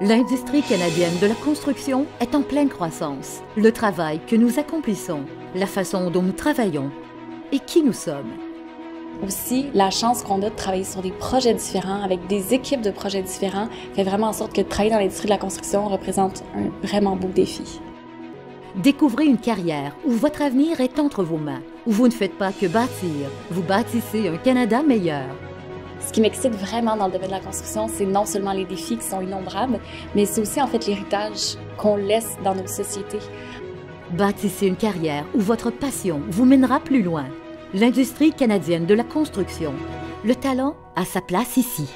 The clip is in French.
L'industrie canadienne de la construction est en pleine croissance. Le travail que nous accomplissons, la façon dont nous travaillons et qui nous sommes. Aussi, la chance qu'on a de travailler sur des projets différents, avec des équipes de projets différents, fait vraiment en sorte que travailler dans l'industrie de la construction représente un vraiment beau défi. Découvrez une carrière où votre avenir est entre vos mains, où vous ne faites pas que bâtir, vous bâtissez un Canada meilleur. Ce qui m'excite vraiment dans le domaine de la construction, c'est non seulement les défis qui sont innombrables, mais c'est aussi en fait l'héritage qu'on laisse dans nos sociétés. Bâtissez une carrière où votre passion vous mènera plus loin. L'industrie canadienne de la construction. Le talent a sa place ici.